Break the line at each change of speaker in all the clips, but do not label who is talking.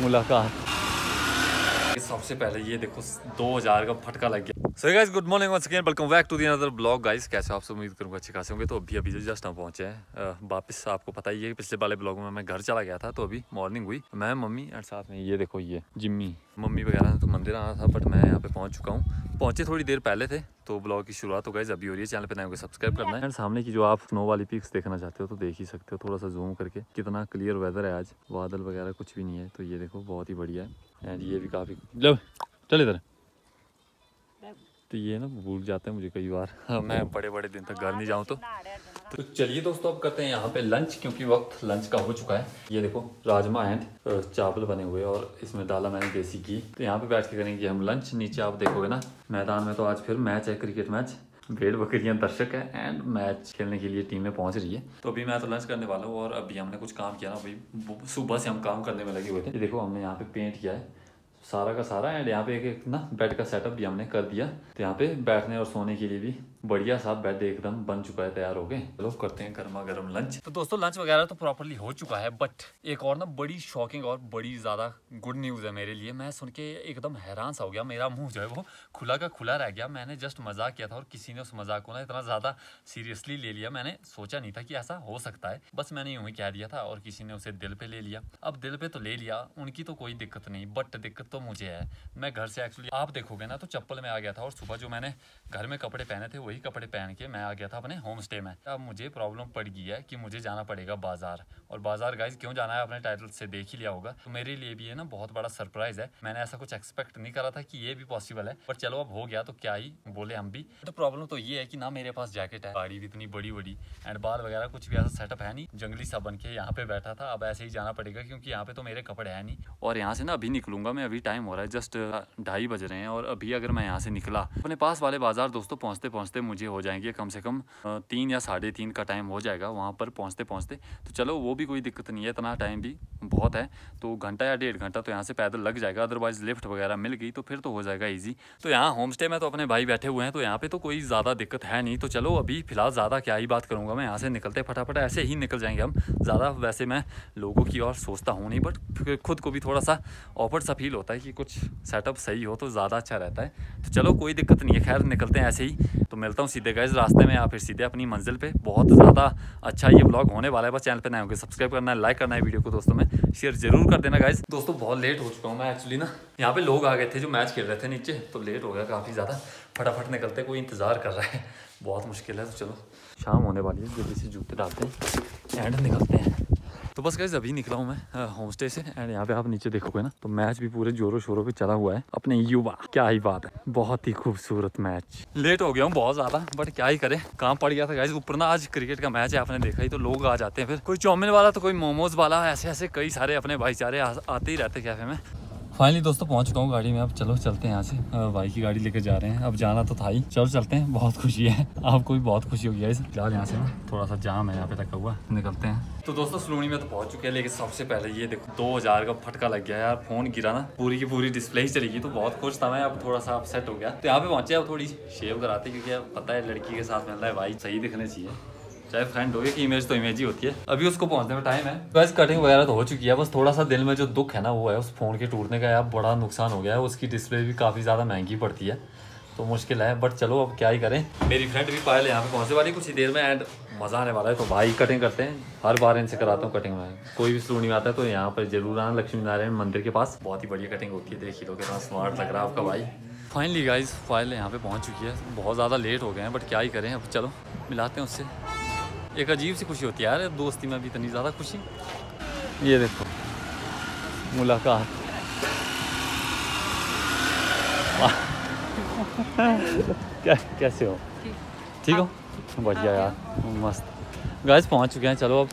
मुलाकात। सबसे पहले ये देखो 2000 का फटका लग गया। So guys good morning once again welcome back to the another blog guys कैसे आप सब? उम्मीद करूँगा अच्छे खासे होंगे। तो अभी अभी जस्ट हम पहुँचे। हैं वापस आपको पता ही है कि पिछले वाले ब्लॉग में मैं घर चला गया था तो अभी मॉर्निंग हुई। मैं, मम्मी और साथ में ये देखो, ये जिम्मी। मम्मी वगैरह ने तो मंदिर आना था बट मैं यहाँ पे पहुँच चुका हूँ। पहुँचे थोड़ी देर पहले थे तो ब्लॉग की शुरुआत हो गई। अभी हो रही है चैनल पे नए सब्सक्राइब करना है। सामने की जो आप स्नो वाली पिक्स देखना चाहते हो तो देख ही सकते हो। थोड़ा सा जूम करके। कितना क्लियर वेदर है आज। बादल वगैरह कुछ भी नहीं है तो ये देखो, बहुत ही बढ़िया है। एंड ये भी काफ़ी लो, चल इधर। तो ये ना भूल जाते हैं मुझे कई बार। मैं बड़े बड़े दिन तक घर नहीं जाऊँ तो। तो चलिए दोस्तों अब करते हैं यहाँ पे लंच क्योंकि वक्त लंच का हो चुका है। ये देखो राजमा एंड चावल बने हुए और इसमें डाला मैंने देसी घी तो यहाँ पे बैठ के करेंगे हम लंच नीचे आप देखोगे ना मैदान में तो आज फिर मैच है क्रिकेट मैच भेड़ बकरियाँ दर्शक है एंड मैच खेलने के लिए टीमें पहुँच रही है। तो अभी मैं तो लंच करने वाला हूँ और अभी हमने कुछ काम किया ना अभी सुबह से हम काम करने में लगे हुए थे। देखो हमने यहाँ पे पेंट किया है। सारा का सारा एंड यहाँ पे एक एक ना बेड का सेटअप भी हमने कर दिया। तो यहाँ पे बैठने और सोने के लिए भी बढ़िया सा बेड एकदम बन चुका है तैयार हो गए चलो करते हैं गर्मा गर्म लंच तो दोस्तों लंच वगैरह तो प्रॉपरली हो चुका है बट एक और ना बड़ी शॉकिंग और बड़ी ज़्यादा गुड न्यूज़ है मेरे लिए। मैं सुन के एकदम हैरान सा हो गया मेरा मुँह जो है वो खुला का खुला रह गया। मैंने जस्ट मज़ाक किया था और किसी ने उस मज़ाक को ना इतना ज़्यादा सीरियसली ले लिया। मैंने सोचा नहीं था कि ऐसा हो सकता है। बस मैंने यूँ ही कह दिया था और किसी ने उसे दिल पे ले लिया। अब दिल पे तो ले लिया उनकी तो कोई दिक्कत नहीं बट दिक्कत तो मुझे है। मैं घर से एक्चुअली आप देखोगे ना तो चप्पल में आ गया था और सुबह जो मैंने घर में कपड़े पहने थे वही कपड़े पहन के मैं आ गया था अपने होम स्टे में। अब मुझे प्रॉब्लम पड़ गई है कि मुझे जाना पड़ेगा बाज़ार। और बाज़ार गाइज़ क्यों जाना है? अपने टाइटल से देख ही लिया होगा। तो मेरे लिए भी ये ना, बहुत बड़ा सरप्राइज़ है। मैंने ऐसा कुछ एक्सपेक्ट नहीं करा था कि ये भी पॉसिबल है। पर चलो, अब हो गया तो क्या ही बोले हम भी। तो प्रॉब्लम तो ये है कि ना मेरे पास जैकेट है। गाड़ी भी इतनी बड़ी बड़ी। एंड बाल वगैरह कुछ भी ऐसा सेटअप है नहीं। जंगली सा बन के यहाँ पे बैठा था। अब ऐसे ही जाना पड़ेगा क्योंकि यहाँ पे तो मेरे कपड़े है नहीं। और यहाँ से ना अभी निकलूँगा मैं। अभी टाइम हो रहा है। जस्ट ढाई बज रहे हैं। और अभी अगर मैं यहाँ से निकला, अपने पास वाले बाज़ार दोस्तों पहुँचते पहुँचते मुझे हो जाएँगे कम से कम तीन या साढ़े तीन का टाइम हो जाएगा वहाँ पर पहुँचते पहुँचते तो चलो, वो भी कोई दिक्कत नहीं है, इतना टाइम भी बहुत है। तो घंटा या डेढ़ घंटा तो यहाँ से पैदल लग जाएगा अदरवाइज़ लिफ्ट वगैरह मिल गई तो फिर तो हो जाएगा ईजी तो यहाँ होम स्टे में तो अपने भाई बैठे हुए हैं तो यहाँ पर तो कोई ज़्यादा दिक्कत है नहीं। तो चलो, अभी फ़िलहाल ज़्यादा क्या ही बात करूँगा मैं, यहाँ से निकलते फटाफट, ऐसे ही निकल जाएँगे हम। ज़्यादा वैसे मैं लोगों की और सोचता हूँ नहीं बट खुद को भी थोड़ा सा ऑफर्ड सा फील होता है कि कुछ सेटअप सही हो तो ज़्यादा अच्छा रहता है। तो चलो, कोई दिक्कत नहीं है, खैर निकलते हैं ऐसे ही। तो मिलता हूँ सीधे गए रास्ते में या फिर सीधे अपनी मंजिल पे। बहुत ज़्यादा अच्छा ये ब्लॉग होने वाला है, बस चैनल पे नए होंगे। सब्सक्राइब करना है लाइक करना है वीडियो को दोस्तों में। शेयर ज़रूर कर देना गाइज़ दोस्तों, बहुत लेट हो चुका हूँ मैं एक्चुअली ना। यहाँ पे लोग आ गए थे जो मैच खेल रहे थे नीचे तो लेट हो गया काफ़ी ज़्यादा। फटाफट निकलते कोई इंतज़ार कर रहा है। बहुत मुश्किल है तो चलो। शाम होने वाली है, जल्दी से जूते डालते हैं। एंड निकलते हैं। बस कैसे अभी निकला हूँ मैं होम स्टे से एंड यहाँ पे आप नीचे देखोगे ना तो मैच भी पूरे जोरों शोरों पे चला हुआ है। अपने युवा, क्या ही बात है। बहुत ही खूबसूरत मैच लेट हो गया हूँ, बहुत ज़्यादा बट क्या ही करे, काम पड़ गया था गाइज़ ऊपर ना आज क्रिकेट का मैच है, आपने देखा ही तो लोग आ जाते हैं फिर। कोई चौमिन वाला तो कोई मोमोज वाला ऐसे ऐसे कई सारे अपने भाईचारे आते ही रहते कैफ़े में। फाइनली दोस्तों, पहुँच चुका हूँ गाड़ी में। अब चलो, चलते हैं यहाँ से। भाई की गाड़ी लेकर जा रहे हैं। अब जाना तो था ही। चलो, चलते हैं। बहुत खुशी है। आपको भी बहुत खुशी होगी गाइस। फ़िलहाल यहाँ से ना। थोड़ा सा जाम है यहाँ पे लगा हुआ। निकलते हैं। तो दोस्तों सलोनी में तो पहुँच चुके हैं, लेकिन सबसे पहले ये देखो, दो हज़ार का फटका लग गया यार। फ़ोन गिरा ना। पूरी की पूरी डिस्प्ले ही चली गई। तो बहुत खुश था मैं। अब थोड़ा सा अपसेट हो गया। तो यहाँ पे पहुँचे अब थोड़ी शेव कराते क्योंकि अब पता है, लड़की के साथ मिल रहा है। भाई, सही दिखने चाहिए। चाहे फ्रेंड हो या कि इमेज तो इमेज ही होती है। अभी उसको पहुँचने में टाइम है। बस कटिंग वगैरह तो हो चुकी है, बस थोड़ा सा दिल में जो दुख है ना, वो है। उस फ़ोन के टूटने का यार बड़ा नुकसान हो गया है। उसकी डिस्प्ले भी काफ़ी ज़्यादा महँगी पड़ती है। तो मुश्किल है बट चलो अब क्या ही करें। मेरी फ्रेंड भी पायल यहाँ पे, पहुँचने वाली कुछ ही देर में एंड मज़ा आने वाला है। तो भाई कटिंग करते हैं। हर बार इनसे कराता हूँ कटिंग में। कोई भी सलूनी में आता है तो यहाँ पर ज़रूर आना लक्ष्मी नारायण मंदिर के पास। बहुत ही बढ़िया कटिंग होती है, देख ही लो कितना स्मार्ट लग रहा है आपका भाई। फाइनली गाइज़ फ़ाइल यहाँ पे पहुँच चुकी है। बहुत ज़्यादा लेट हो गए हैं बट क्या ही करें, अब चलो, मिलाते हैं उससे। एक अजीब सी खुशी होती है यार दोस्ती में भी इतनी ज़्यादा खुशी। ये देखो मुलाकात। क्या कैसे हो? ठीक हो? बढ़िया यार मस्त। गाइस पहुँच चुके हैं चलो अब।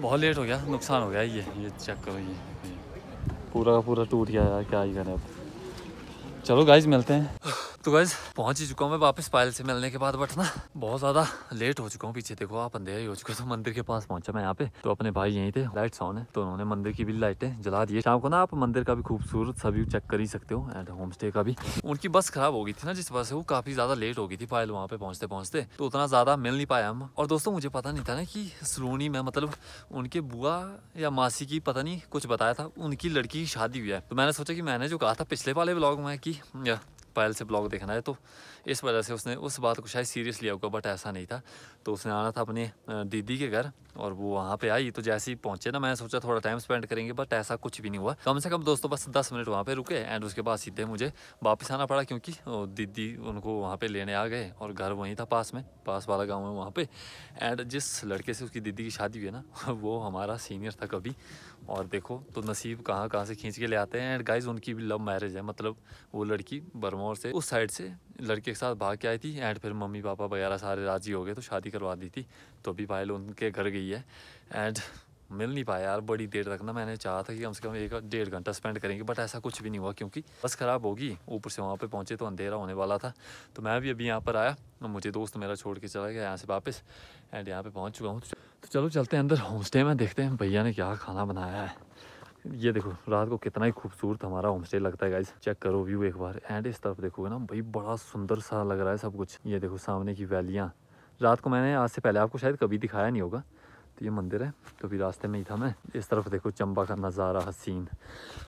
बहुत लेट हो गया नुकसान हो गया ये ये चेक करो ये। पूरा का पूरा टूट गया यार क्या ही करें अब। चलो गाइस मिलते हैं। तो गाइज़ पहुँच ही चुका हूँ मैं वापस पायल से मिलने के बाद बट ना, बहुत ज़्यादा लेट हो चुका हूँ पीछे। देखो, आप अंधेरा ही हो चुका तो मंदिर के पास पहुँचा मैं यहाँ पे। तो अपने भाई यहीं थे लाइट्स ऑन है तो उन्होंने मंदिर की भी लाइटें जला दी शाम को ना, आप मंदिर का भी खूबसूरत सभी चेक कर ही सकते हो एंड होम स्टे का भी। उनकी बस खराब हो गई थी ना, जिस वजह से वो काफ़ी ज़्यादा लेट हो गई थी पायल वहाँ पे पहुँचते पहुँचते तो उतना ज़्यादा मिल नहीं पाया हम। और दोस्तों, मुझे पता नहीं था ना कि सलोनी में मतलब उनके बुआ या मासी की, पता नहीं कुछ बताया था, उनकी लड़की की शादी हुई है। तो मैंने सोचा कि मैंने जो कहा था, पिछले वाले ब्लॉग में कि पायल से ब्लॉग देखना है तो इस वजह से उसने उस बात को शायद सीरियस लिया होगा बट ऐसा नहीं था। तो उसने आना था अपने दीदी के घर, और वो वहाँ पे आई तो जैसे ही पहुँचे ना, मैंने सोचा थोड़ा टाइम स्पेंड करेंगे बट ऐसा कुछ भी नहीं हुआ। कम से कम दोस्तों बस दस मिनट वहाँ पर रुके एंड उसके बाद सीधे मुझे वापस आना पड़ा, क्योंकि दीदी उनको वहाँ पर लेने आ गए, और घर वहीं था पास में, पास वाला गाँव है वहाँ पर एंड जिस लड़के से उसकी दीदी की शादी हुई है ना, वो हमारा सीनियर था कभी। और देखो तो नसीब कहाँ कहाँ से खींच के ले आते हैं। एंड गाइज़ उनकी भी लव मैरिज है। मतलब वो लड़की बरमौर से, उस साइड से लड़के के साथ भाग के आई थी। एंड फिर मम्मी, पापा वगैरह सारे राज़ी हो गए तो शादी करवा दी थी। तो अभी पायल उनके घर गई है। एंड मिल नहीं पाया यार, बड़ी देर तक ना मैंने चाहा था कि कम से कम एक डेढ़ घंटा स्पेंड करेंगे। बट ऐसा कुछ भी नहीं हुआ क्योंकि बस ख़राब होगी। ऊपर से वहाँ पे पहुँचे तो अंधेरा होने वाला था। तो मैं भी अभी यहाँ पर आया। मुझे दोस्त मेरा छोड़ के चला गया यहाँ से वापस। एंड यहाँ पे पहुँच चुका हूँ। तो चलो चलते हैं अंदर होम स्टे में देखते हैं भैया ने क्या खाना बनाया है। ये देखो, रात को कितना ही खूबसूरत हमारा होम स्टे लगता है गाइज़ चेक करो व्यू एक बार एंड इस तरफ़ देखोगे ना, भाई बड़ा सुंदर सा लग रहा है सब कुछ। ये देखो सामने की वैलियाँ रात को मैंने आज से पहले आपको शायद कभी दिखाया नहीं होगा। तो ये मंदिर है तो भी रास्ते में ही था मैं। इस तरफ़ देखो चंबा का नज़ारा हसीन